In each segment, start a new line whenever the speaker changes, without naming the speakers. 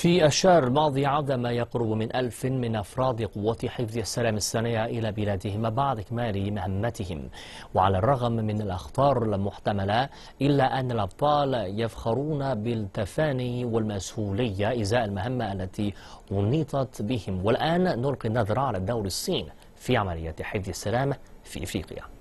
في الشهر الماضي عاد ما يقرب من ألف من أفراد قوات حفظ السلام السنية إلى بلادهم بعد إكمال مهمتهم. وعلى الرغم من الأخطار المحتملة إلا أن الأبطال يفخرون بالتفاني والمسؤولية إزاء المهمة التي أنيطت بهم. والآن نلقي النظر على دور الصين في عملية حفظ السلام في إفريقيا.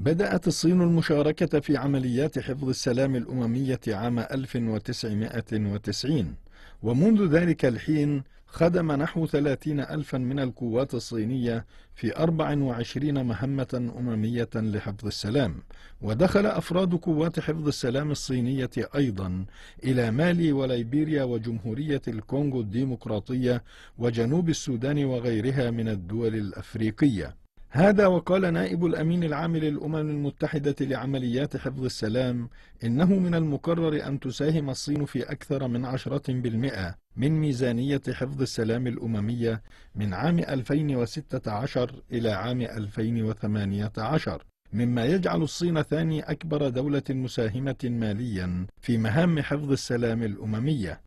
بدأت الصين المشاركة في عمليات حفظ السلام الأممية عام 1990 ومنذ ذلك الحين خدم نحو 30 ألفا من القوات الصينية في 24 مهمة أممية لحفظ السلام. ودخل أفراد قوات حفظ السلام الصينية أيضا إلى مالي وليبيريا وجمهورية الكونغو الديمقراطية وجنوب السودان وغيرها من الدول الأفريقية. هذا وقال نائب الأمين العام للأمم المتحدة لعمليات حفظ السلام إنه من المقرر أن تساهم الصين في أكثر من عشرة بالمئة من ميزانية حفظ السلام الأممية من عام 2016 إلى عام 2018 مما يجعل الصين ثاني أكبر دولة مساهمة ماليا في مهام حفظ السلام الأممية.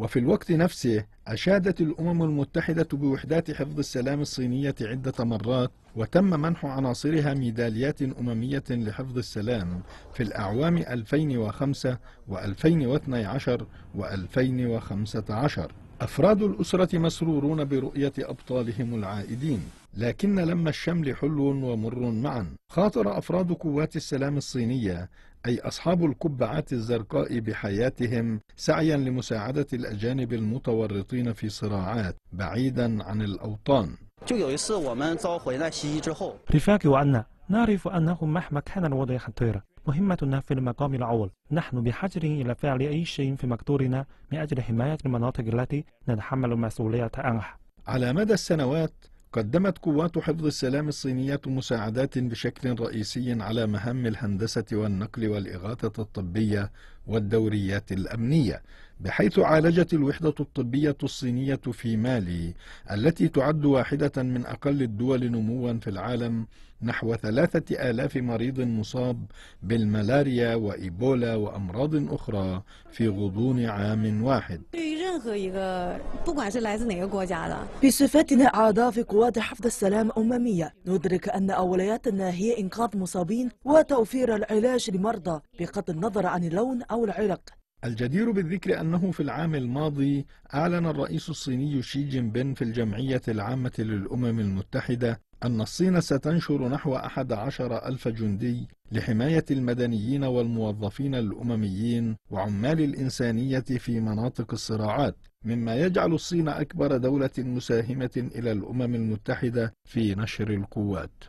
وفي الوقت نفسه أشادت الأمم المتحدة بوحدات حفظ السلام الصينية عدة مرات وتم منح عناصرها ميداليات أممية لحفظ السلام في الأعوام 2005 و2012 و2015 أفراد الأسرة مسرورون برؤية أبطالهم العائدين. لكن لما الشمل حلو ومر معا خاطر أفراد قوات السلام الصينية أي أصحاب القبعات الزرقاء بحياتهم سعيا لمساعدة الأجانب المتورطين في صراعات بعيدا عن الأوطان.
رفاقي وأنا نعرف أنه مهما كان الوضع خطير مهمتنا في المقام الأول. نحن بحاجة إلى فعل أي شيء في مقدورنا من أجل حماية المناطق التي نتحمل المسؤولية عنها.
على مدى السنوات قدمت قوات حفظ السلام الصينية مساعدات بشكل رئيسي على مهام الهندسة والنقل والإغاثة الطبية والدوريات الأمنية بحيث عالجت الوحدة الطبية الصينية في مالي التي تعد واحدة من أقل الدول نموا في العالم نحو ثلاثة آلاف مريض مصاب بالملاريا وإيبولا وأمراض أخرى في غضون عام واحد.
بصفتنا أعضاء في قوات حفظ السلام أممية. ندرك أن أولوياتنا هي إنقاذ مصابين وتوفير العلاج لمرضى بغض النظر عن اللون أو العرق.
الجدير بالذكر أنه في العام الماضي أعلن الرئيس الصيني شي جين بين في الجمعية العامة للأمم المتحدة أن الصين ستنشر نحو أحد عشر ألف جندي لحماية المدنيين والموظفين الأمميين وعمال الإنسانية في مناطق الصراعات مما يجعل الصين أكبر دولة مساهمة إلى الأمم المتحدة في نشر القوات.